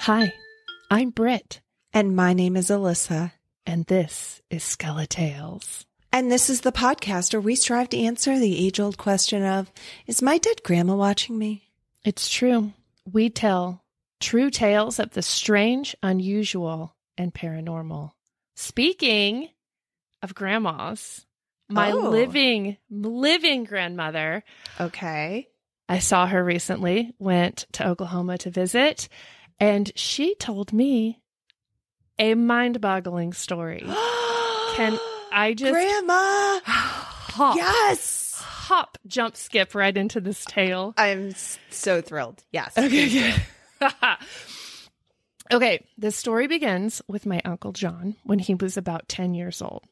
Hi, I'm Britt, And my name is Alissa. and this is Skeletales. And this is the podcast where we strive to answer the age old question of Is my dead grandma watching me? It's true. We tell true tales of the strange, unusual, and paranormal. Speaking of grandmas, my Oh. living, living grandmother, Okay. I saw her recently, went to Oklahoma to visit, and she told me a mind boggling story. Can I just Grandma! hop, Yes! hop, jump, skip right into this tale? I'm so thrilled. Yes. Okay, good. okay, the story begins with my Uncle John when he was about 10 years old.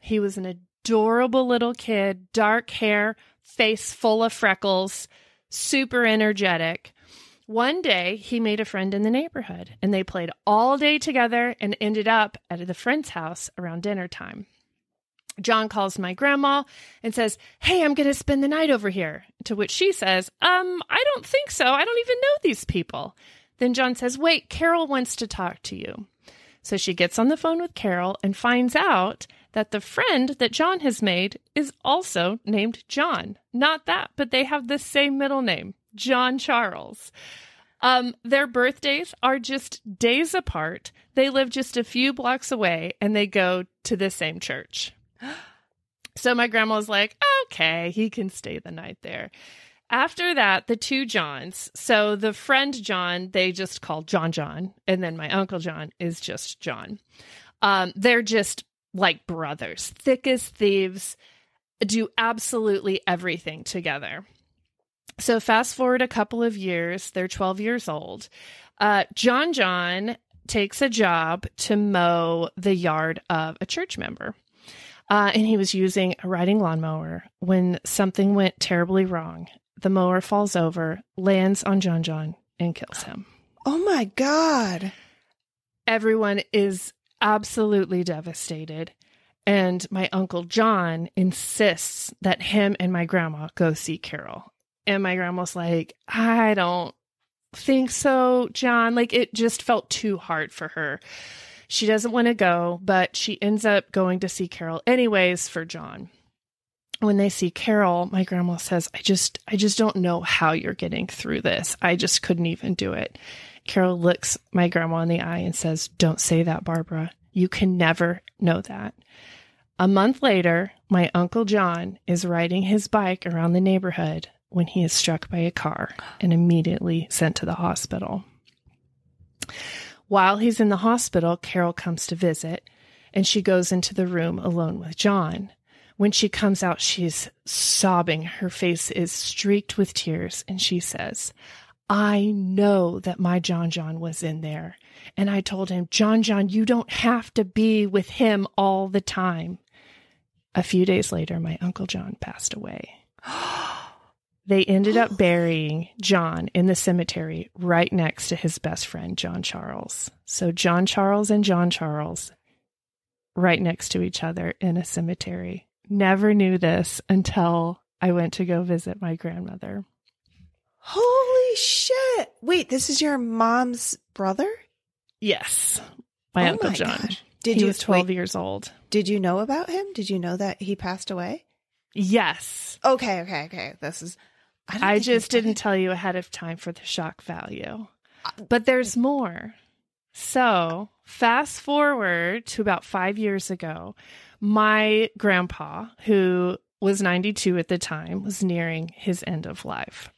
He was an adorable little kid, dark hair, face full of freckles, super energetic. One day, he made a friend in the neighborhood and they played all day together and ended up at the friend's house around dinner time. John calls my grandma and says, Hey, I'm going to spend the night over here. To which she says, Um, I don't think so. I don't even know these people. Then John says, Wait, Carol wants to talk to you. So she gets on the phone with Carol and finds out that the friend that John has made is also named John. Not that, but they have the same middle name, John Charles. Um, their birthdays are just days apart. They live just a few blocks away and they go to the same church. So my grandma was like, okay, he can stay the night there. After that, the two Johns, so the friend John, they just call John John, and then my uncle John is just John. Um, they're just like brothers, thick as thieves, do absolutely everything together. So fast forward a couple of years, they're 12 years old. Uh, John John takes a job to mow the yard of a church member. Uh, and he was using a riding lawnmower when something went terribly wrong. The mower falls over, lands on John John, and kills him. Oh my God. Everyone is absolutely devastated. And my uncle John insists that him and my grandma go see Carol. And my grandma's like, I don't think so, John. Like it just felt too hard for her. She doesn't want to go, but she ends up going to see Carol anyways for John. When they see Carol, my grandma says, I just I just don't know how you're getting through this. I just couldn't even do it. Carol looks my grandma in the eye and says, Don't say that, Barbara. You can never know that. A month later, my Uncle John is riding his bike around the neighborhood when he is struck by a car and immediately sent to the hospital. While he's in the hospital, Carol comes to visit and she goes into the room alone with John. When she comes out, she's sobbing. Her face is streaked with tears, and she says, I know that my John John was in there. And I told him, John John, you don't have to be with him all the time. A few days later, my Uncle John passed away. They ended up burying John in the cemetery right next to his best friend, John Charles. So, John Charles and John Charles right next to each other in a cemetery. Never knew this until I went to go visit my grandmother. Holy shit. Wait, this is your mom's brother? Yes, my Oh Uncle my John. gosh. Did he you was 12 wait, years old. Did you know about him? Did you know that he passed away? Yes. Okay, okay, okay. This is don't I just didn't tell you ahead of time for the shock value. But there's more. So, fast forward to about five years ago, my grandpa, who was 92 at the time, was nearing his end of life.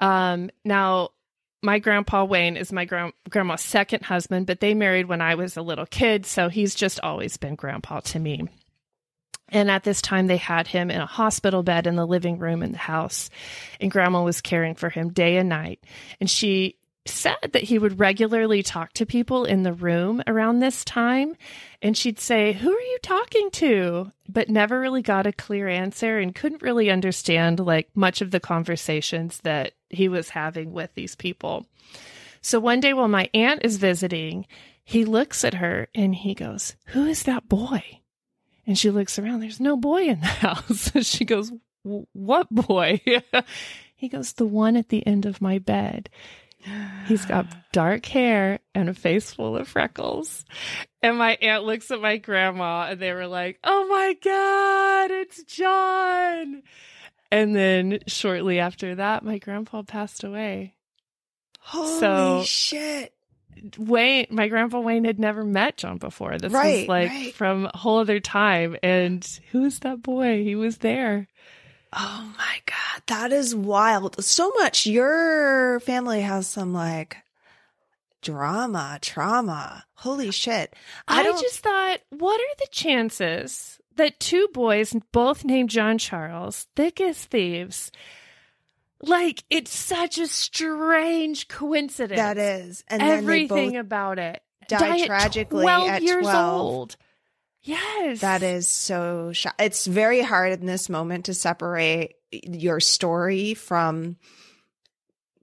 Um, now, my grandpa Wayne is my grand- grandma's second husband, but they married when I was a little kid, so he's just always been grandpa to me. And at this time, they had him in a hospital bed in the living room in the house, and grandma was caring for him day and night. And she said that he would regularly talk to people in the room around this time. And she'd say, Who are you talking to? But never really got a clear answer and couldn't really understand like much of the conversations that he was having with these people. So one day while my aunt is visiting, he looks at her and he goes, Who is that boy? And she looks around, there's no boy in the house. she goes, "What boy? he goes, The one at the end of my bed. He's got dark hair and a face full of freckles. And my aunt looks at my grandma and they were like, Oh my God, it's John. And then shortly after that, my grandpa passed away. Holy So- shit. Wayne, my grandpa Wayne had never met John before. This Right, was like right. from a whole other time. And who is that boy? He was there. Oh my God. That is wild. So much. Your family has some like drama, trauma. Holy shit. I, I, just thought, what are the chances that two boys, both named John Charles, thick as thieves, like it's such a strange coincidence. that is. And everything about it. die at tragically 12 at years 12. old. Yes, that is so sho- it's very hard in this moment to separate your story from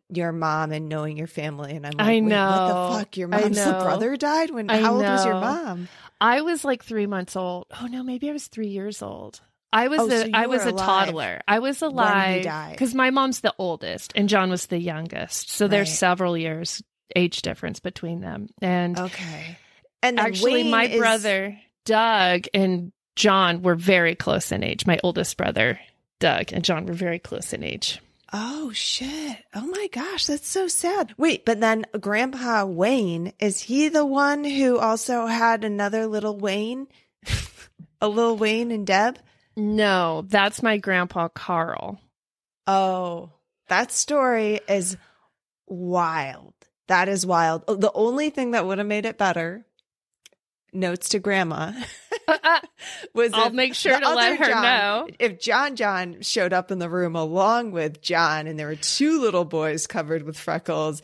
your mom and knowing your family and I'm like, I Wait, what know. the fuck? Your mom's know. brother died when I how old was your mom? I was like three months old. Oh no, maybe I was three years old. I was Oh, a so I was a toddler. I was alive because my mom's the oldest and John was the youngest. So there's several years age difference between them. And Okay. And actually, Wayne my is- brother Doug and John were very close in age. My oldest brother Doug and John were very close in age. Oh shit. Oh my gosh, that's so sad. Wait, but then Grandpa Wayne, is he the one who also had another little Wayne? a little Wayne and Deb? No, that's my grandpa Carl. Oh, that story is wild. That is wild. Oh, The only thing that would have made it better, notes to grandma, was I'll make sure to let her John- know. If John John showed up in the room along with John and there were two little boys covered with freckles.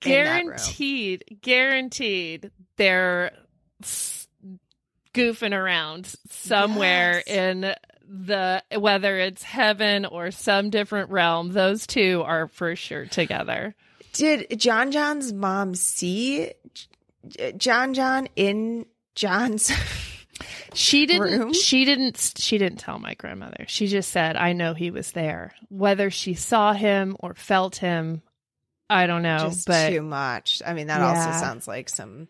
guaranteed guaranteed they're goofing around somewhere Yes. in the whether it's heaven or some different realm those two are for sure together Did John John's mom see John John in John's? she didn't Room? she didn't she didn't tell my grandmother she just said i know he was there whether she saw him or felt him i don't know Just but too much. I mean, that Yeah. also sounds like some.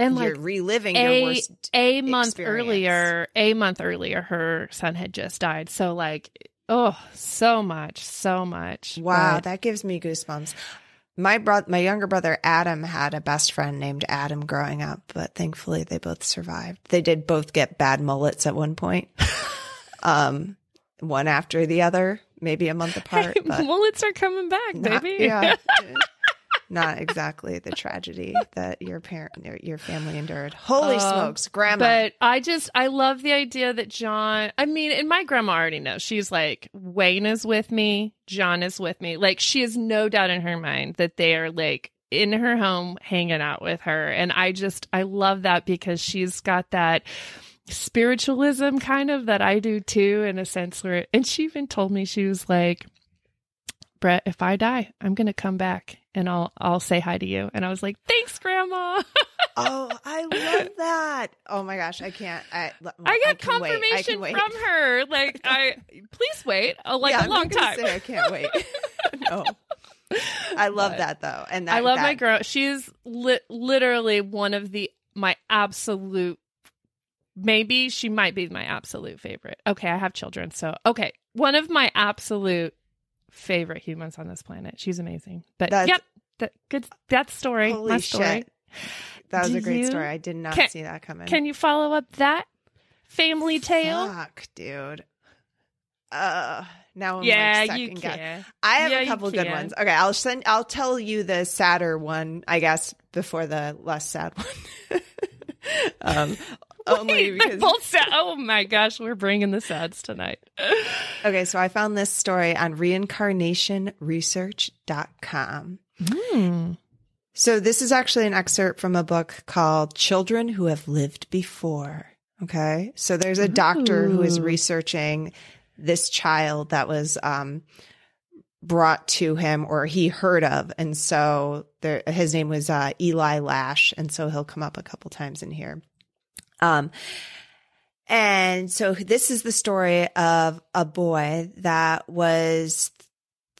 And you're like reliving your a worst. a month experience. earlier a month earlier her son had just died so like oh so much so much Wow, But that gives me goosebumps. My brother, my younger brother Adam, had a best friend named Adam growing up, but thankfully they both survived. They did both get bad mullets at one point, um, one after the other, maybe a month apart. But mullets are coming back not, baby yeah, not exactly the tragedy that your parent, your, your family endured. Holy Uh, smokes, grandma! But I just I love the idea that John I mean, and my grandma already knows. She's like, Wayne is with me, John is with me. Like she has no doubt in her mind that they are like in her home hanging out with her. And I just I love that because she's got that spiritualism kind of that I do too, in a sense where and she even told me she was like Britt, if I die, I'm gonna come back and I'll I'll say hi to you. And I was like, Thanks, Grandma. oh, I love that. Oh my gosh, I can't. I, I got. I confirmation wait. from her. Like, I please wait. Uh, like Yeah, a long time. I can't wait. no, I love But that though, and that, I love that, my girl. She's li- literally one of the my absolute. Maybe she might be my absolute favorite. Okay, I have children, so okay, one of my absolute favorite humans on this planet. She's amazing. But That's- yep, that good. That story. Holy my story. shit, that was Do a great you- story. I did not Can- see that coming. Can you follow up that family tale? Fuck, dude. Uh, now I'm yeah, like you can. I have Yeah, a couple good ones. Okay, I'll send. I'll tell you the sadder one, I guess, before the less sad one. um, only because both sad. Oh my gosh, we're bringing the sads tonight. Okay, so I found this story on reincarnationresearch.com. Hmm. So this is actually an excerpt from a book called Children Who Have Lived Before. Okay. So there's a doctor who is researching this child that was um, brought to him or he heard of. And so there, his name was uh, Eli Lasch. And so he'll come up a couple times in here. Um, and so this is the story of a boy that was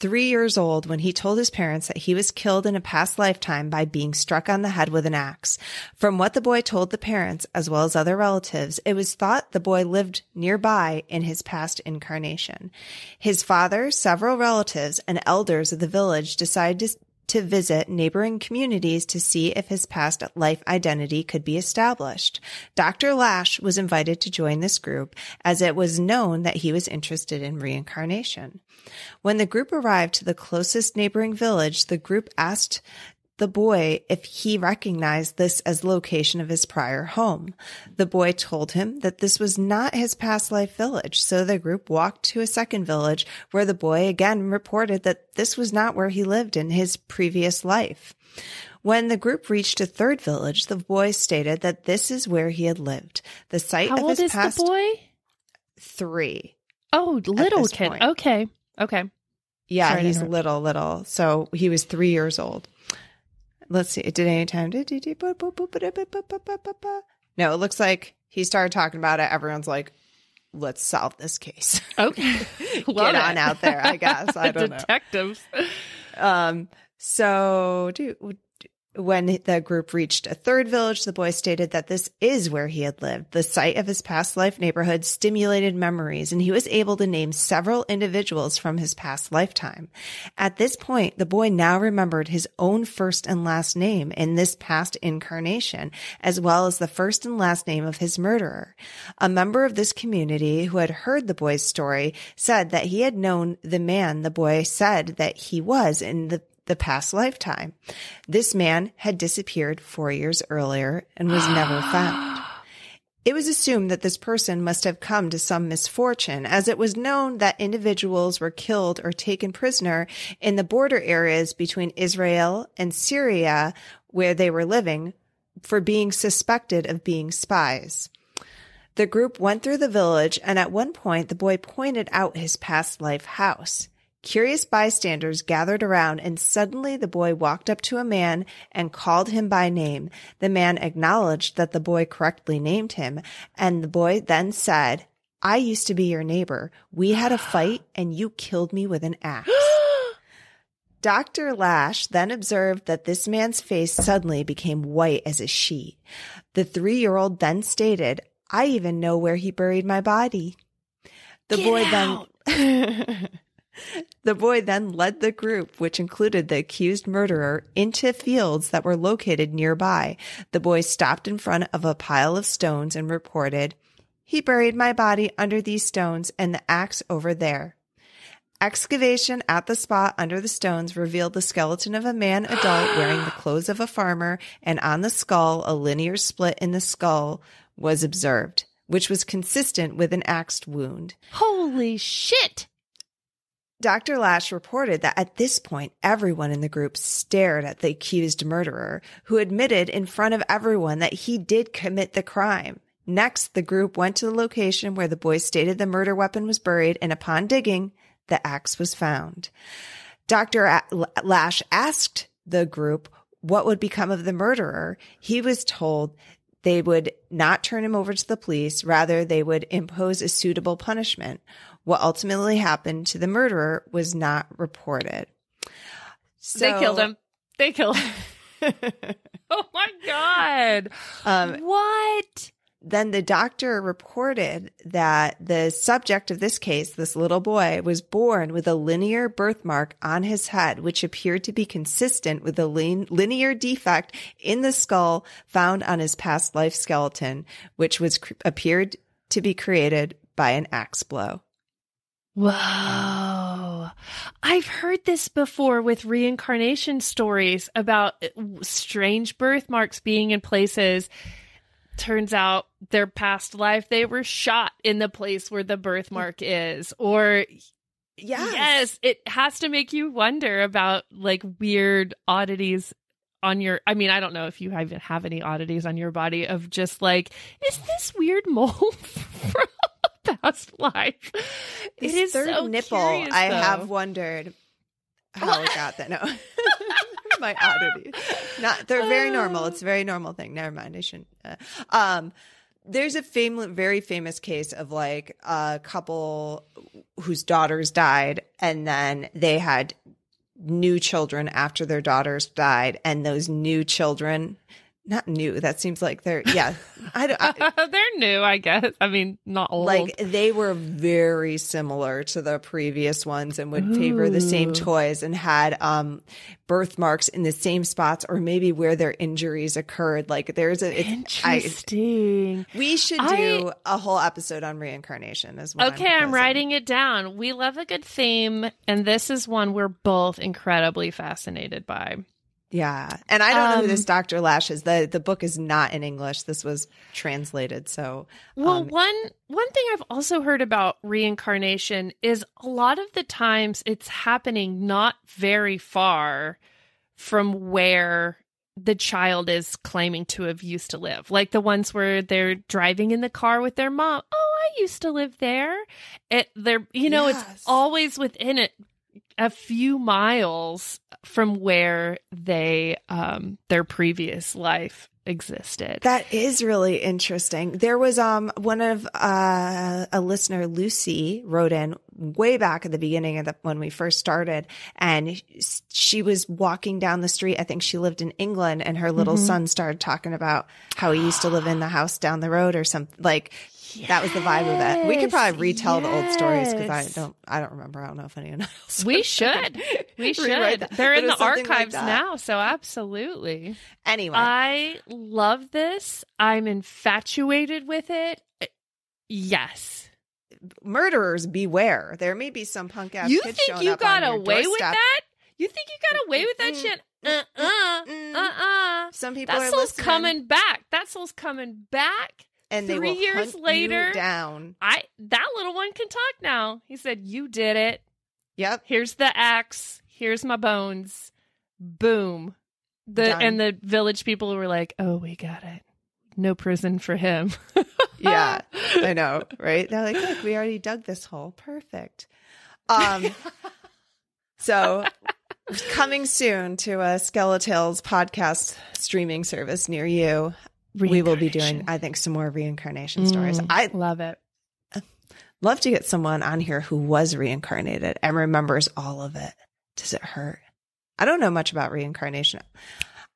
three years old when he told his parents that he was killed in a past lifetime by being struck on the head with an axe. From what the boy told the parents, as well as other relatives, it was thought the boy lived nearby in his past incarnation. His father, several relatives, and elders of the village decided to to visit neighboring communities to see if his past life identity could be established. Dr. Lasch was invited to join this group as it was known that he was interested in reincarnation. When the group arrived to the closest neighboring village, the group asked the boy if he recognized this as location of his prior home. The boy told him that this was not his past life village, so the group walked to a second village where the boy again reported that this was not where he lived in his previous life. When the group reached a third village, the boy stated that this is where he had lived. The site How of old his is past the boy? three. Oh, little kid. point. Okay. Okay. Yeah, Sorry he's little, little. So he was three years old. Let's see. Did any time? No, it looks like he started talking about it. Everyone's like, let's solve this case. Okay. Get on out there, I guess. I don't know. Detectives. Um, so do, when the group reached a third village, the boy stated that this is where he had lived. The site of his past life neighborhood stimulated memories, and he was able to name several individuals from his past lifetime. At this point, the boy now remembered his own first and last name in this past incarnation, as well as the first and last name of his murderer. A member of this community who had heard the boy's story said that he had known the man the boy said that he was in the the past lifetime. This man had disappeared four years earlier and was never found. It was assumed that this person must have come to some misfortune, as it was known that individuals were killed or taken prisoner in the border areas between Israel and Syria where they were living for being suspected of being spies. The group went through the village, and at one point, the boy pointed out his past life house. Curious bystanders gathered around, and suddenly the boy walked up to a man and called him by name. The man acknowledged that the boy correctly named him, and the boy then said, I used to be your neighbor. We had a fight, and you killed me with an axe. Dr. Lasch then observed that this man's face suddenly became white as a sheet. The three year old then stated, I even know where he buried my body. The Get boy out. then the boy then led the group, which included the accused murderer, into fields that were located nearby. The boy stopped in front of a pile of stones and reported, He buried my body under these stones and the axe over there. Excavation at the spot under the stones revealed the skeleton of a man adult wearing the clothes of a farmer, and on the skull, a linear split in the skull was observed, which was consistent with an axe wound. Holy shit. Dr. Lasch reported that at this point, everyone in the group stared at the accused murderer, who admitted in front of everyone that he did commit the crime. Next, the group went to the location where the boy stated the murder weapon was buried, and upon digging, the axe was found. Dr. Lasch asked the group what would become of the murderer. He was told they would not turn him over to the police, rather, they would impose a suitable punishment. What ultimately happened to the murderer was not reported. they killed him. They killed him. oh my God. Um, what? then the doctor reported that the subject of this case, this little boy, was born with a linear birthmark on his head, which appeared to be consistent with a lin- linear defect in the skull found on his past life skeleton, which was cr- appeared to be created by an axe blow. Whoa. I've heard this before with reincarnation stories about uh, strange birthmarks being in places. Turns out their past life, they were shot in the place where the birthmark is. Or, yes, it has to make you wonder about like weird oddities on your. I mean, I don't know if you even have any oddities on your body of just like, is this weird mole from past life? This it is third so nipple. curious, I have wondered how it got that. No, my oddity. Not they're very normal. It's a very normal thing. Never mind. I shouldn't. Uh, um, there's a famous, very famous case of like a couple whose daughters died, and then they had new children after their daughters died, and those new children not new. That seems like they're yeah. I don't. I, they're new, I guess. I mean, not old. Like they were very similar to the previous ones and would Ooh. favor the same toys and had um birthmarks in the same spots or maybe where their injuries occurred. Like there's a interesting. I, we should do I, a whole episode on reincarnation as well. Okay, I'm, I'm writing it down. We love a good theme, and this is one we're both incredibly fascinated by. Yeah. And I don't um, know who this um, Dr. Lasch is. The the book is not in English. This was translated. So Well, um, one one thing I've also heard about reincarnation is a lot of the times it's happening not very far from where the child is claiming to have used to live. Like the ones where they're driving in the car with their mom. Oh, I used to live there. It they're you know, yes. it's always within it a few miles from where they um their previous life existed. That is really interesting. There was um one of uh, a listener Lucy wrote in way back at the beginning of the when we first started and she was walking down the street. I think she lived in England and her little mm-hmm. son started talking about how he used to live in the house down the road or something like Yes, that was the vibe of it. We could probably retell yes. the old stories because I don't, I don't remember. I don't know if anyone else. We should. We should. They're in the archives like now, so absolutely. Anyway, I love this. I'm infatuated with it. Yes. Murderers beware. There may be some punk ass. You think you got away with that? You think you got away with that shit? Uh uh uh uh. Some people that are soul's listening. coming back. That soul's coming back and Three years later down. I that little one can talk now. He said, "You did it. Yep. Here's the axe. Here's my bones. Boom." The Done. and the village people were like, "Oh, we got it. No prison for him." yeah, I know, right? They're like, "Look, we already dug this hole. Perfect." Um, so coming soon to a Skeletales podcast streaming service near you we will be doing, I think, some more reincarnation stories. Mm, I love it. Love to get someone on here who was reincarnated and remembers all of it. Does it hurt? I don't know much about reincarnation.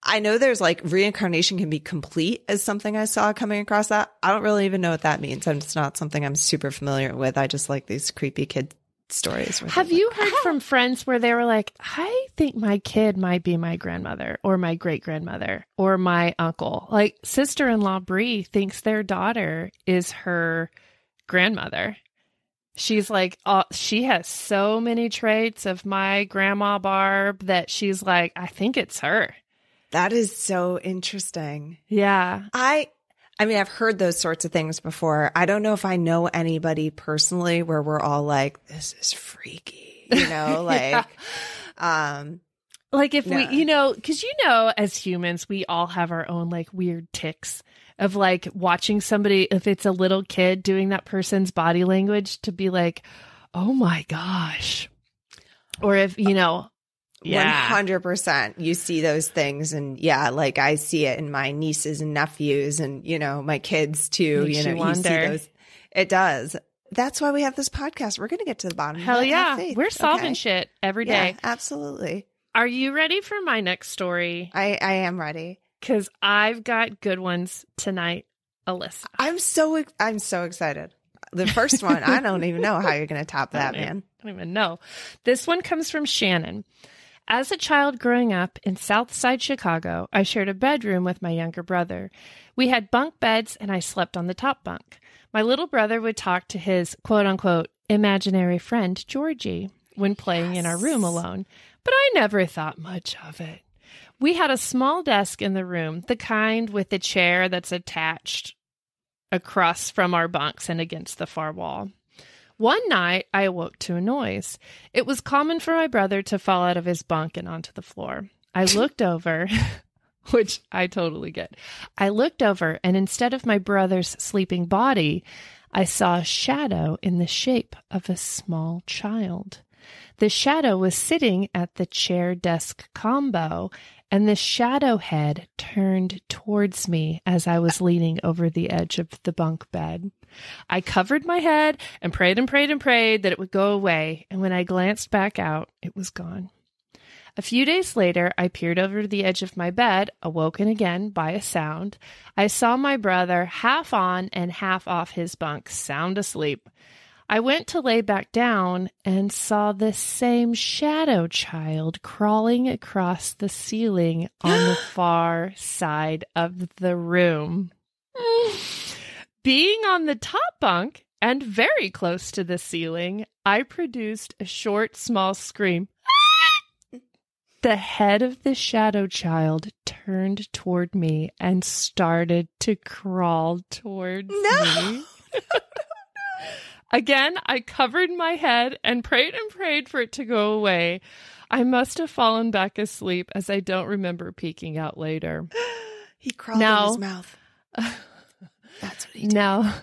I know there's like reincarnation can be complete as something I saw coming across that. I don't really even know what that means. It's not something I'm super familiar with. I just like these creepy kid stories. Have you like, heard ah. from friends where they were like, I think my kid might be my grandmother or my great grandmother or my uncle? Like, sister in law Brie thinks their daughter is her grandmother. She's like, uh, she has so many traits of my grandma Barb that she's like, I think it's her. That is so interesting. Yeah. I I mean, I've heard those sorts of things before. I don't know if I know anybody personally where we're all like, this is freaky, you know, like, yeah. um, like if we, you know, cause you know, as humans, we all have our own like weird ticks of like watching somebody, if it's a little kid doing that person's body language to be like, oh my gosh. Or if, you know, yeah. 100%. You see those things. And yeah, like I see it in my nieces and nephews and, you know, my kids too. Makes you know, you, see those. It does. That's why we have this podcast. We're going to get to the bottom. Of it. Hell yeah. We're solving okay. shit every day. Yeah, absolutely. Are you ready for my next story? I, I am ready. Because I've got good ones tonight, Alissa. I'm so, I'm so excited. The first one, I don't even know how you're going to top that, man. I don't even know. This one comes from Shannon. As a child growing up in South Side Chicago, I shared a bedroom with my younger brother. We had bunk beds and I slept on the top bunk. My little brother would talk to his quote unquote imaginary friend, Georgie, when playing yes. in our room alone, but I never thought much of it. We had a small desk in the room, the kind with the chair that's attached across from our bunks and against the far wall. One night, I awoke to a noise. It was common for my brother to fall out of his bunk and onto the floor. I looked over, which I totally get. I looked over, and instead of my brother's sleeping body, I saw a shadow in the shape of a small child. The shadow was sitting at the chair desk combo and the shadow head turned towards me as I was leaning over the edge of the bunk bed. I covered my head and prayed and prayed and prayed that it would go away, and when I glanced back out, it was gone. A few days later, I peered over the edge of my bed, awoken again by a sound. I saw my brother half on and half off his bunk, sound asleep. I went to lay back down and saw this same shadow child crawling across the ceiling on the far side of the room. Being on the top bunk and very close to the ceiling, I produced a short, small scream. The head of the shadow child turned toward me and started to crawl towards No. me. Again, I covered my head and prayed and prayed for it to go away. I must have fallen back asleep as I don't remember peeking out later. He crawled Now- in his mouth. That's what he did. Now,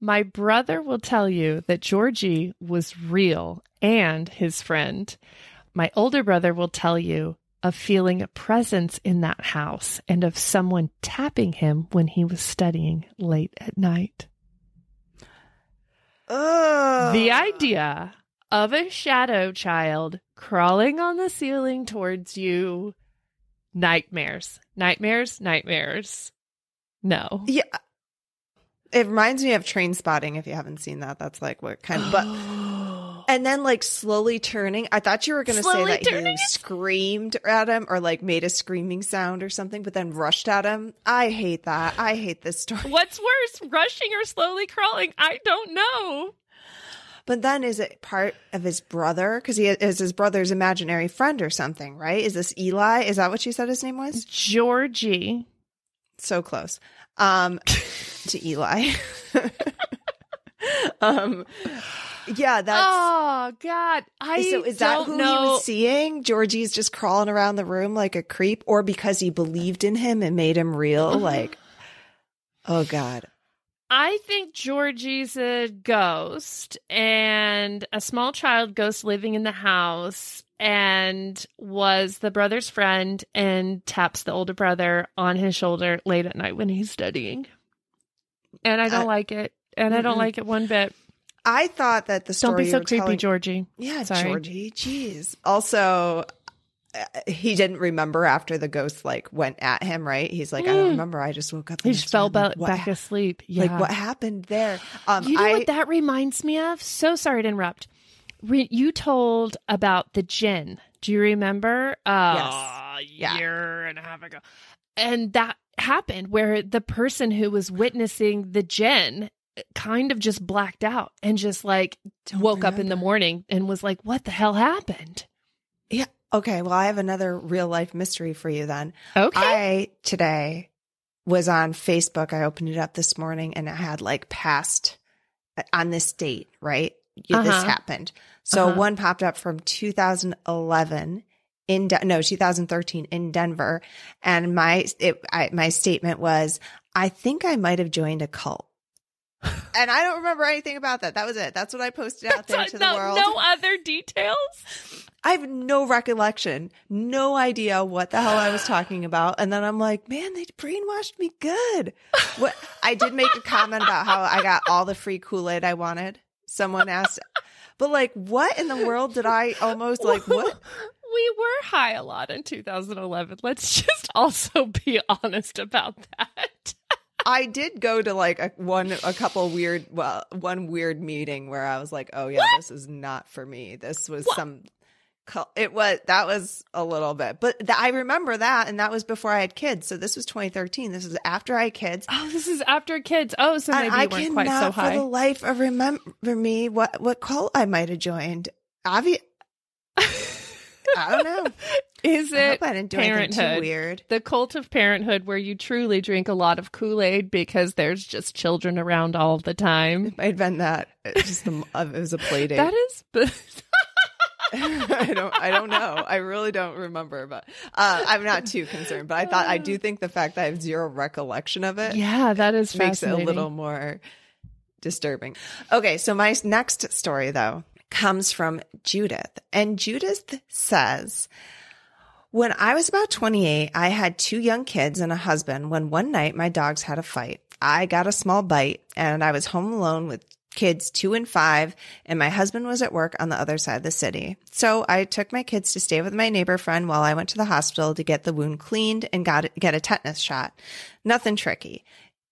my brother will tell you that Georgie was real and his friend. My older brother will tell you of feeling a presence in that house and of someone tapping him when he was studying late at night. Ugh. The idea of a shadow child crawling on the ceiling towards you nightmares, nightmares, nightmares. No. Yeah. It reminds me of Trainspotting if you haven't seen that. That's like what kind of but and then like slowly turning. I thought you were gonna say that turning he screamed at him or like made a screaming sound or something, but then rushed at him. I hate that. I hate this story. What's worse, rushing or slowly crawling? I don't know. But then is it part of his brother? Because he is his brother's imaginary friend or something, right? Is this Eli? Is that what you said his name was? Georgie. so close um to eli um yeah that's oh God! I so is that who know. he was seeing georgie's just crawling around the room like a creep or because he believed in him and made him real like oh god I think Georgie's a ghost and a small child ghost living in the house and was the brother's friend and taps the older brother on his shoulder late at night when he's studying. And I don't Uh, like it. And I don't like it one bit. i thought that the story Don't be so creepy, telling- Georgie. yeah Sorry. georgie jeez also uh, he didn't remember after the ghost like went at him right he's like i don't Mm. remember i just woke up He just fell ba- back hap- asleep. Yeah. like what happened there um You know I, what that reminds me of? So sorry to interrupt. Re- you told about the jinn. Do you remember? Uh, Yeah. year and a half ago. And that happened where the person who was witnessing the jinn kind of just blacked out and just like Don't woke up in the morning and was like, what the hell happened? Yeah. Okay, well, I have another real life mystery for you then. Okay. I today was on Facebook. I opened it up this morning and it had like past uh, on this date, right? Yeah, This Uh-huh. happened. So Uh-huh. one popped up from 2011 in De- no 2013 in Denver, and my it, I, my statement was, I think I might have joined a cult. And I don't remember anything about that. That was it. That's what I posted out there to the no, world. no other details? I have no recollection, no idea what the hell I was talking about. And then I'm like, man, they brainwashed me good. What I did make a comment about how I got all the free Kool Aid I wanted. Someone asked, but like, what in the world did I almost like? What? We were high a lot in 2011. Let's just also be honest about that. I did go to like a one, a couple weird, well, one weird meeting where I was like, oh yeah, this is not for me. This was What? some. It was that was a little bit, but th- I remember that, and that was before I had kids. So this was 2013. This is after I had kids. Oh, this is after kids. Oh, so maybe and I weren't quite so cannot for the life of remember me what what cult I might have joined. Obvi- I don't know. Is I it hope I didn't do parenthood? weird. the cult of parenthood where you truly drink a lot of Kool Aid because there's just children around all the time? It might have been that. It just the, it was a play date. That is. I don't. I don't know. I really don't remember, but uh, I'm not too concerned. But I thought I do think the fact that I have zero recollection of it yeah, that is makes it a little more disturbing. Okay, so my next story though comes from Judith, and Judith says, When I was about 28, I had two young kids and a husband when one night my dogs had a fight. I got a small bite and I was home alone with kids two and five, and my husband was at work on the other side of the city. So I took my kids to stay with my neighbor friend while I went to the hospital to get the wound cleaned and got get a tetanus shot. Nothing tricky.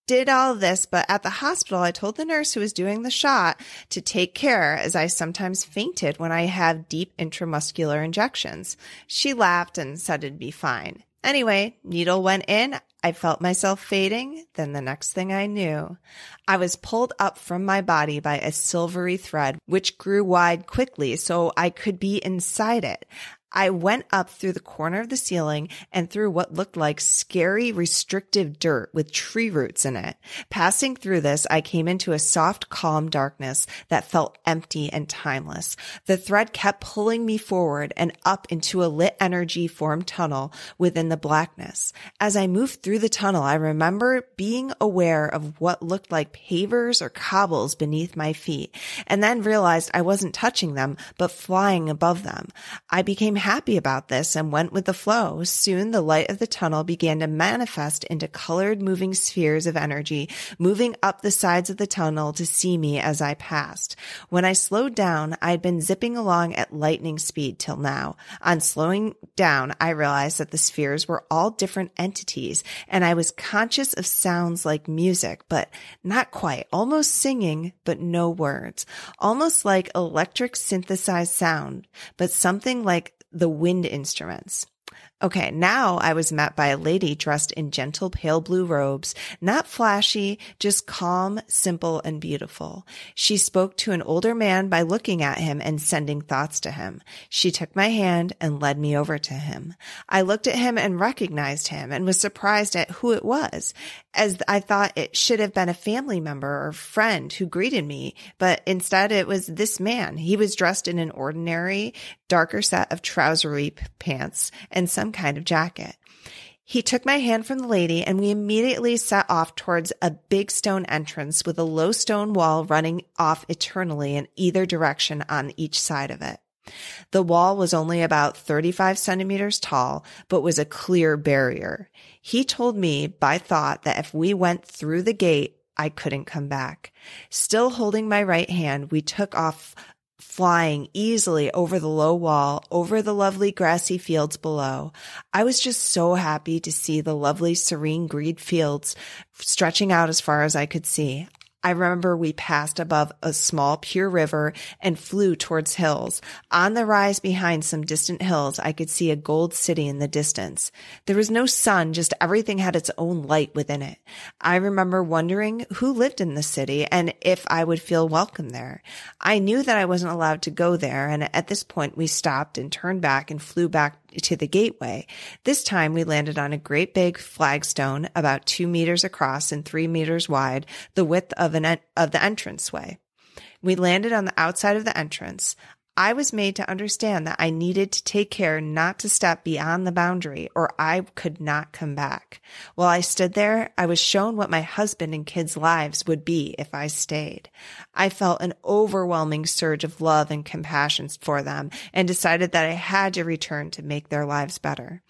Did all this, but at the hospital, I told the nurse who was doing the shot to take care as I sometimes fainted when I have deep intramuscular injections. She laughed and said it'd be fine. Anyway, needle went in. I felt myself fading. Then the next thing I knew, I was pulled up from my body by a silvery thread, which grew wide quickly so I could be inside it. I went up through the corner of the ceiling and through what looked like scary, restrictive dirt with tree roots in it. Passing through this, I came into a soft, calm darkness that felt empty and timeless. The thread kept pulling me forward and up into a lit energy formed tunnel within the blackness. As I moved through the tunnel, I remember being aware of what looked like pavers or cobbles beneath my feet and then realized I wasn't touching them, but flying above them. I became happy about this and went with the flow. Soon the light of the tunnel began to manifest into colored moving spheres of energy, moving up the sides of the tunnel to see me as I passed. When I slowed down, I'd been zipping along at lightning speed till now. On slowing down, I realized that the spheres were all different entities and I was conscious of sounds like music, but not quite, almost singing, but no words, almost like electric synthesized sound, but something like the wind instruments. Okay, now I was met by a lady dressed in gentle pale blue robes, not flashy, just calm, simple, and beautiful. She spoke to an older man by looking at him and sending thoughts to him. She took my hand and led me over to him. I looked at him and recognized him and was surprised at who it was, as I thought it should have been a family member or friend who greeted me, but instead it was this man. He was dressed in an ordinary, darker set of trousery pants and some kind of jacket. He took my hand from the lady and we immediately set off towards a big stone entrance with a low stone wall running off eternally in either direction on each side of it. The wall was only about 35 centimeters tall, but was a clear barrier. He told me by thought that if we went through the gate, I couldn't come back. Still holding my right hand, we took off flying easily over the low wall, over the lovely grassy fields below. I was just so happy to see the lovely serene green fields stretching out as far as I could see. I remember we passed above a small pure river and flew towards hills. On the rise behind some distant hills, I could see a gold city in the distance. There was no sun, just everything had its own light within it. I remember wondering who lived in the city and if I would feel welcome there. I knew that I wasn't allowed to go there, and at this point we stopped and turned back and flew back to the gateway. This time we landed on a great big flagstone about two meters across and three meters wide, the width of an, of the entranceway. We landed on the outside of the entrance. I was made to understand that I needed to take care not to step beyond the boundary or I could not come back. While I stood there, I was shown what my husband and kids' lives would be if I stayed. I felt an overwhelming surge of love and compassion for them and decided that I had to return to make their lives better.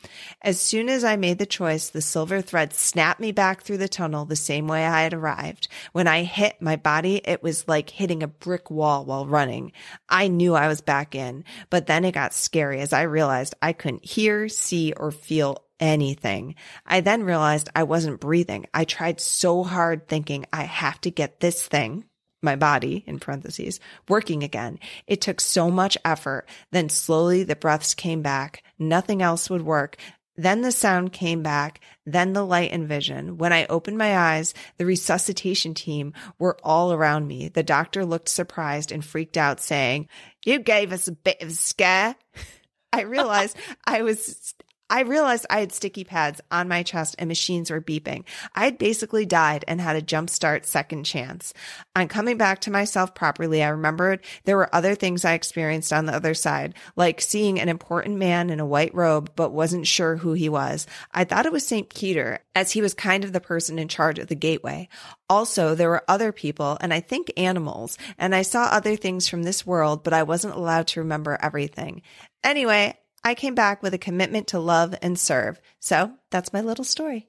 As soon as I made the choice, the silver thread snapped me back through the tunnel the same way I had arrived. When I hit my body, it was like hitting a brick wall while running. I knew I was back in, but then it got scary as I realized I couldn't hear, see, or feel anything. I then realized I wasn't breathing. I tried so hard thinking I have to get this thing, my body in parentheses, working again. It took so much effort. Then slowly the breaths came back. Nothing else would work. Then the sound came back, then the light and vision. When I opened my eyes, the resuscitation team were all around me. The doctor looked surprised and freaked out, saying, You gave us a bit of a scare. I realized I was I realized I had sticky pads on my chest and machines were beeping. I had basically died and had a jumpstart second chance. On coming back to myself properly, I remembered there were other things I experienced on the other side, like seeing an important man in a white robe, but wasn't sure who he was. I thought it was St. Peter, as he was kind of the person in charge of the gateway. Also, there were other people and I think animals, and I saw other things from this world, but I wasn't allowed to remember everything. Anyway, I came back with a commitment to love and serve. So that's my little story.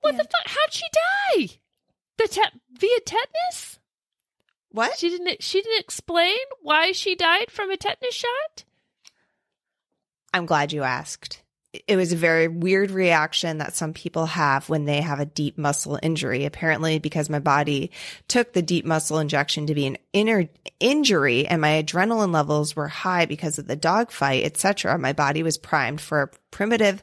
What Yeah. the fuck? How'd she die? The te- via tetanus? What? She didn't. She didn't explain why she died from a tetanus shot. I'm glad you asked. It was a very weird reaction that some people have when they have a deep muscle injury. Apparently, because my body took the deep muscle injection to be an inner injury and my adrenaline levels were high because of the dogfight, etc. My body was primed for a primitive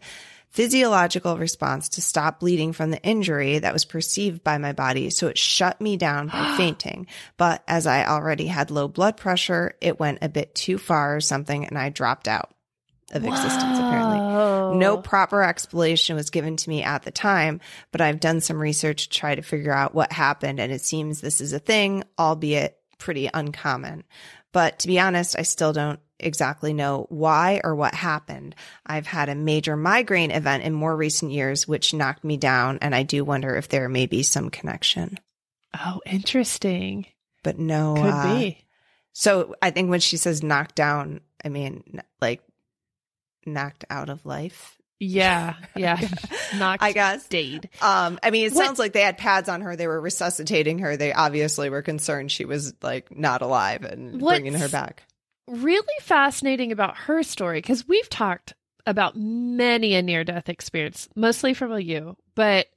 physiological response to stop bleeding from the injury that was perceived by my body. So it shut me down by fainting. But as I already had low blood pressure, it went a bit too far or something and I dropped out of existence apparently. No proper explanation was given to me at the time, but I've done some research to try to figure out what happened, and it seems this is a thing, albeit pretty uncommon. But to be honest, I still don't exactly know why or what happened. I've had a major migraine event in more recent years, which knocked me down, and I do wonder if there may be some connection. Oh, interesting. But no, Could uh, be. So I think when she says knocked down, I mean like knocked out of life. Yeah, yeah. Knocked I guess. dead. Um, I mean, it What- sounds like they had pads on her. They were resuscitating her. They obviously were concerned she was like not alive and What's- bringing her back. Really fascinating about her story because we've talked about many a near death experience, mostly from a you, but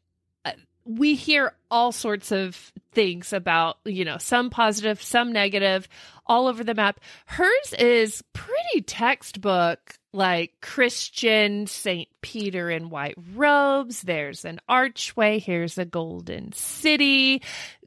uh, we hear all sorts of things about, you know, some positive, some negative, all over the map. Hers is pretty textbook, like Christian St. Peter in white robes. There's an archway. Here's a golden city.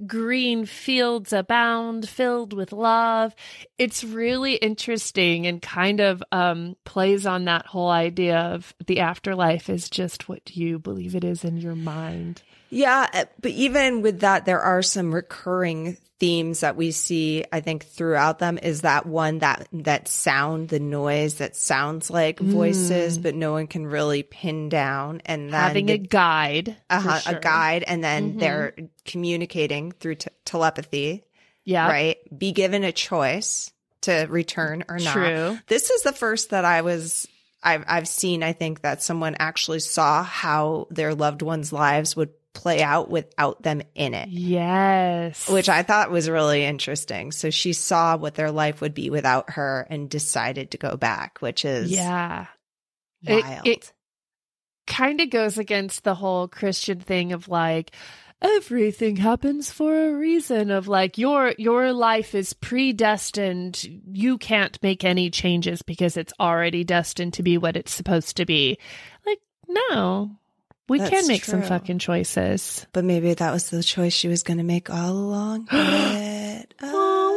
Green fields abound, filled with love. It's really interesting and kind of um, plays on that whole idea of the afterlife is just what you believe it is in your mind. Yeah, but even with that, there are some recurring themes that we see. I think throughout them is that one that that sound, the noise that sounds like voices, but no one can really pin down, and then Having the a guide, uh-huh, sure. a guide, and then Mhm. they're communicating through t- telepathy, Yeah, right? Be given a choice to return or not. True. This is the first that I was I've I've seen. I think that someone actually saw how their loved ones' lives would play out without them in it. Yes. Which I thought was really interesting. So she saw what their life would be without her and decided to go back, which is yeah. It- it- kind of goes against the whole Christian thing of like everything happens for a reason of like your your life is predestined you can't make any changes because it's already destined to be what it's supposed to be like no we That's can make some fucking choices but maybe that was the choice she was going to make all along. But, uh,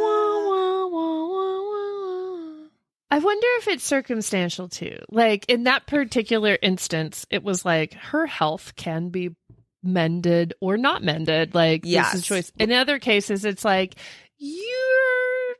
I wonder if it's circumstantial too. Like in that particular instance, it was like her health can be mended or not mended. Like this Yes. is choice. In other cases, it's like you're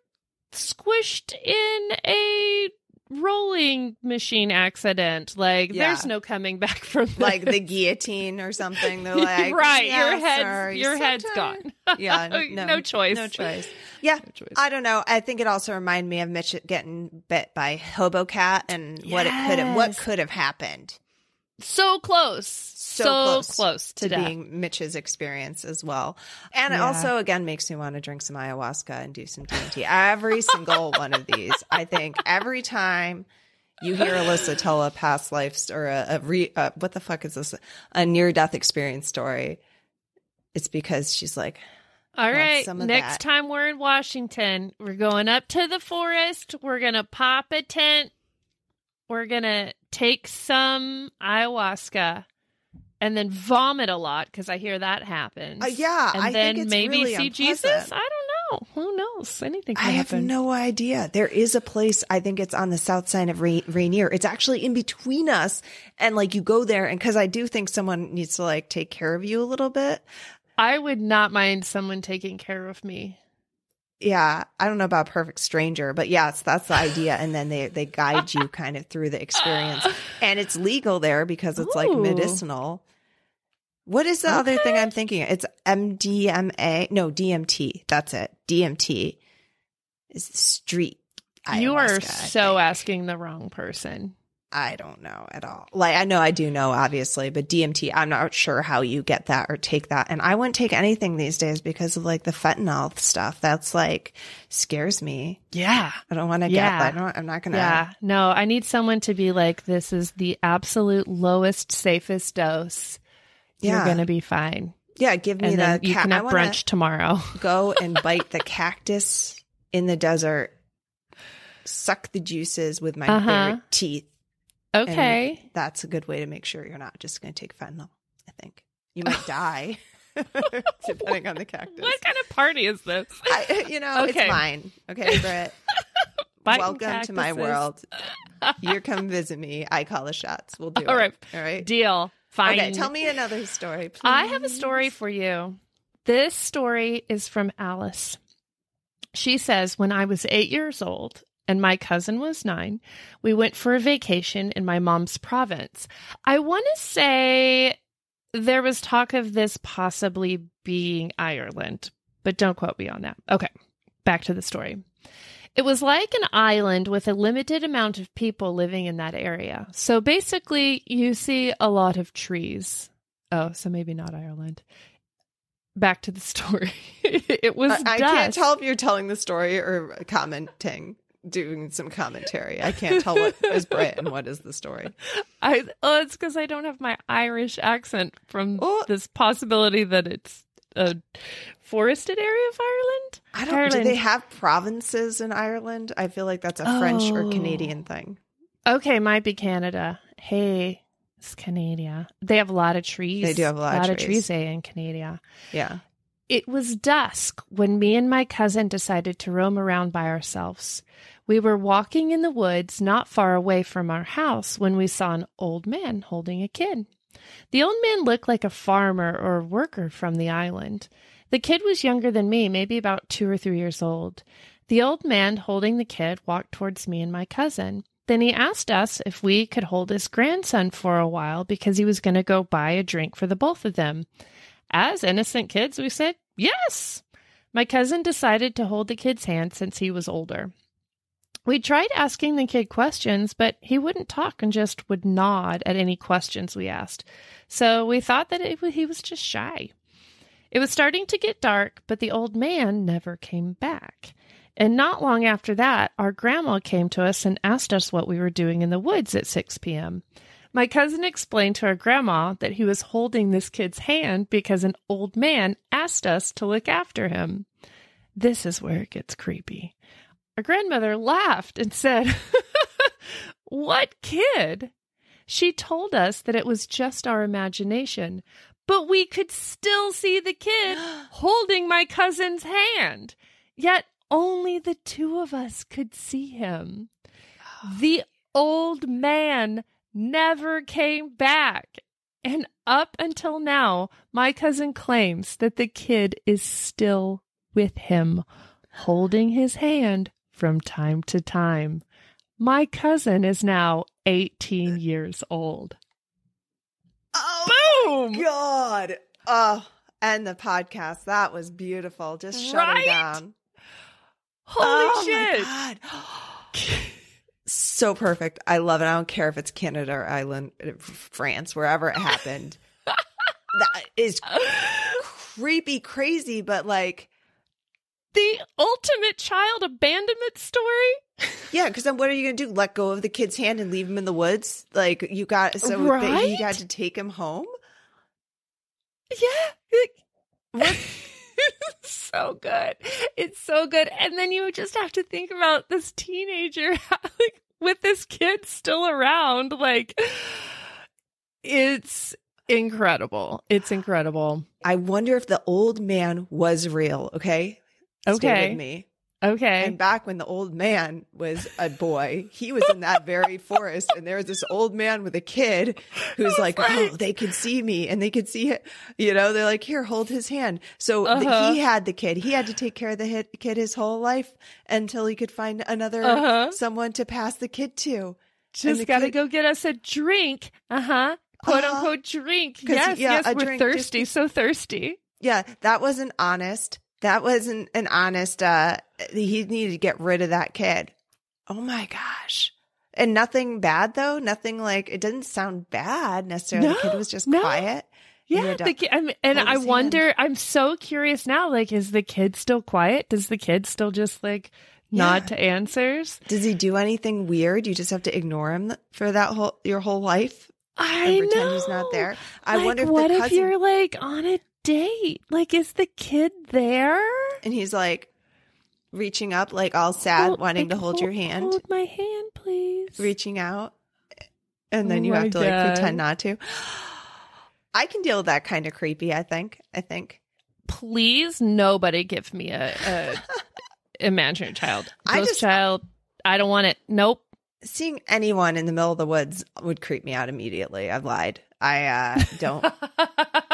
squished in a rolling machine accident. Like Yeah. there's no coming back from like the guillotine or something. They're like, right, "Yeah, your head, your head's sometime." gone. Yeah, no, no choice. No choice. Yeah, No choice. I don't know. I think it also reminded me of Mitch getting bit by Hobo Cat and what it could have what could have happened so close, so, close close, to to, being Mitch's experience as well. And it also again makes me want to drink some ayahuasca and do some DMT. Every single one of these, I think every time you hear Alissa tell a past life st- or a, a re, uh, what the fuck is this? A near death experience story. It's because she's like, All right. Next that. time we're in Washington, we're going up to the forest. We're going to pop a tent. We're going to take some ayahuasca and then vomit a lot because I hear that happens. uh, yeah, And I then think it's maybe really see Jesus. I don't know. Who knows? Anything can I have happen. no idea. There is a place, I think it's on the south side of Ra- Rainier. It's actually in between us. And like you go there, and because I do think someone needs to like take care of you a little bit. I would not mind someone taking care of me. Yeah, I don't know about perfect stranger, but yes, that's the idea. And then they they guide you kind of through the experience, and it's legal there because it's like medicinal. What is the other thing I'm thinking? It's MDMA. No, DMT. That's it. DMT is street you are so asking the wrong person. I don't know at all. Like I know I do know obviously, but DMT, I'm not sure how you get that or take that. And I wouldn't take anything these days because of like the fentanyl stuff. That's like scares me. Yeah. I don't want to Yeah. get that. I don't, I'm not gonna. Yeah. No, I need someone to be like, this is the absolute lowest, safest dose. You're going to be fine. Yeah, give me And the. you ca- can have brunch tomorrow. Go and bite the cactus in the desert. Suck the juices with my Uh-huh. bare teeth. Okay. That's a good way to make sure you're not just going to take fentanyl. I think you might die, depending on the cactus. what kind of party is this? I, you know, Okay. it's mine. Okay, Britt. Welcome to my world. You come visit me. I call the shots. We'll do All it. right. All right. Deal. Fine. Okay, tell me another story, please. I have a story for you. This story is from Alice. She says, When I was eight years old and my cousin was nine, we went for a vacation in my mom's province. I want to say there was talk of this possibly being Ireland, but don't quote me on that. Okay, back to the story. It was like an island with a limited amount of people living in that area. So basically, you see a lot of trees. Oh, so maybe not Ireland. Back to the story. it was I, I can't tell if you're telling the story or commenting, doing some commentary. I can't tell what is Britt and what is the story. I oh, it's because I don't have my Irish accent from Oh. this possibility that it's a forested area of Ireland. I don't. Do they have provinces in Ireland? I feel like that's a French or Oh. Canadian thing. Okay, might be Canada. Hey, it's Canada. They have a lot of trees. They do have a lot of of trees. trees eh, in Canada. Yeah. It was dusk when me and my cousin decided to roam around by ourselves. We were walking in the woods not far away from our house when we saw an old man holding a kid. The old man looked like a farmer or worker from the island. The kid was younger than me, maybe about two or three years old. The old man holding the kid walked towards me and my cousin. Then he asked us if we could hold his grandson for a while because he was going to go buy a drink for the both of them. As innocent kids, we said, yes. My cousin decided to hold the kid's hand since he was older. We tried asking the kid questions, but he wouldn't talk and just would nod at any questions we asked. So we thought that it, he was just shy. It was starting to get dark, but the old man never came back. And not long after that, our grandma came to us and asked us what we were doing in the woods at 6 p.m. My cousin explained to our grandma that he was holding this kid's hand because an old man asked us to look after him. This is where it gets creepy. Our grandmother laughed and said, What kid? She told us that it was just our imagination, but we could still see the kid holding my cousin's hand. Yet only the two of us could see him. The old man never came back. And up until now, my cousin claims that the kid is still with him, holding his hand from time to time. My cousin is now 18 years old. Oh Boom! God. Oh, and the podcast. That was beautiful. Just shut Right? down. Holy Oh shit! So perfect. I love it. I don't care if it's Canada or Ireland, France, wherever it happened. that is creepy, crazy, but like, the ultimate child abandonment story? yeah, because then what are you going to do? Let go of the kid's hand and leave him in the woods? Like, you got, so that Right? you had to take him home? Yeah. So good. It's so good. And then you just have to think about this teenager like with this kid still around. Like it's incredible. It's incredible. I wonder if the old man was real. Okay. Okay. with me. Okay. And back when the old man was a boy, he was in that very forest, and there was this old man with a kid who's like, right. "Oh, they could see me, and they could see it." You know, they're like, "Here, hold his hand." So Uh-huh. he had the kid. He had to take care of the hit- kid his whole life until he could find another Uh-huh. someone to pass the kid to. just the gotta kid- go get us a drink. Uh huh. Quote Uh-huh. unquote drink. Yes, yeah, yes, we're just thirsty, be- so thirsty. Yeah, that wasn't honest. That wasn't an honest. uh He needed to get rid of that kid. Oh my gosh. And nothing bad though? Nothing like it didn't sound bad necessarily. the kid was just no. quiet. Yeah, the kid, I mean, and I wonder. I'm so curious now. Like, is the kid still quiet? Does the kid still just like nod Yeah. to answers? Does he do anything weird? You just have to ignore him for that whole your whole life I and pretend know. he's not there. I Like, wonder if what the if you're like on a date? Like, is the kid there? and he's like reaching up, like all sad, Hold- wanting to like, hold your hand, Hold my hand, please. reaching out, and then Oh you have to like pretend not to. I can deal with that kind of creepy. I think. I think. Please, nobody give me a, a imaginary child. I just- child. I don't want it. Nope. Seeing anyone in the middle of the woods would creep me out immediately. I've lied. I uh, don't.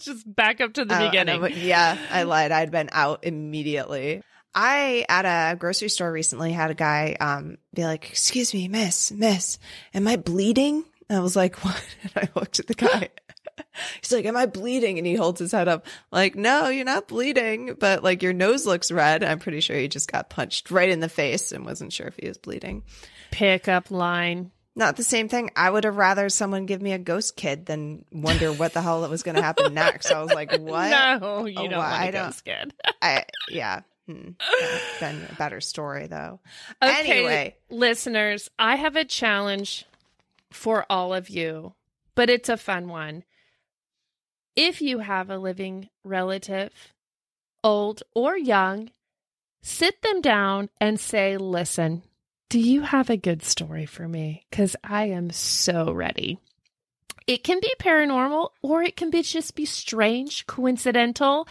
Let's just back up to the I I beginning. know, yeah, I lied. I'd been out immediately. I at a grocery store recently had a guy um be like, "Excuse me, miss, miss, am I bleeding?" And I was like, "What?" And I looked at the guy. He's like, "Am I bleeding?" And he holds his head up, like, "No, you're not bleeding, but like your nose looks red." I'm pretty sure he just got punched right in the face and wasn't sure if he was bleeding. Pickup line. Not the same thing. I would have rather someone give me a ghost kid than wonder what the hell it was going to happen next. I was like, "What?" No, you Oh, don't want go don't- scared. I yeah. Hmm. Been a better story though. Okay, Anyway. listeners, I have a challenge for all of you, but it's a fun one. If you have a living relative, old or young, sit them down and say, Listen, do you have a good story for me? Because I am so ready. It can be paranormal or it can be just be strange, coincidental.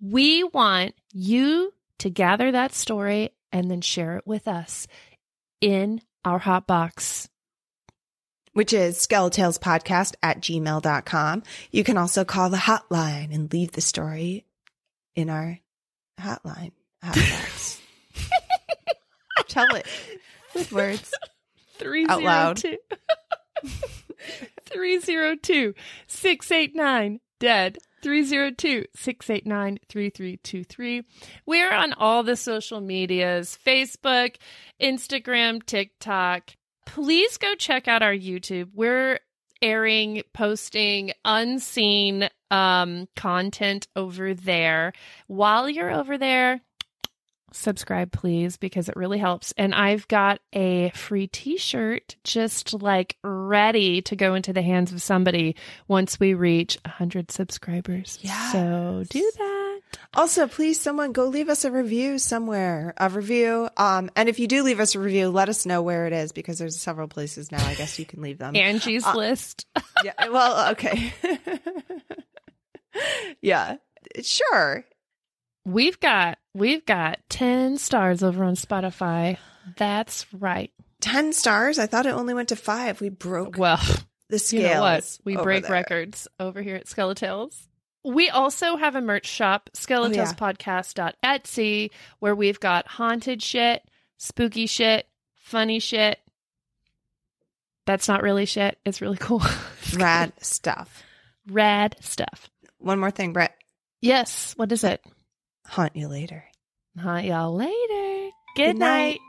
We want you to gather that story and then share it with us in our hot box. Which is skeletalespodcast at gmail.com. You can also call the hotline and leave the story in our hotline. Hotbox. Tell it with words. Out loud. 302 302 689 dead 302 689 3323. We're on all the social medias Facebook, Instagram, TikTok. Please go check out our YouTube. We're airing, posting unseen um, content over there. While you're over there, subscribe please because it really helps and i've got a free t-shirt just like ready to go into the hands of somebody once we reach 100 subscribers Yes. so do that Also, please someone go leave us a review somewhere. A review. Um, and if you do leave us a review, let us know where it is because there's several places now I guess you can leave them. angie's Uh, list yeah. Well, okay. yeah. Sure. We've got we've got 10 stars over on spotify that's right 10 stars. I thought it only went to five. We broke well the you scales. know what we break there. records over here at skeletales we also have a merch shop Oh, skeletalespodcast.etsy where we've got haunted shit spooky shit funny shit that's not really shit it's really cool Rad stuff. rad stuff One more thing, Britt. yes what is it Haunt you later. Haunt y'all later good, Good night. night.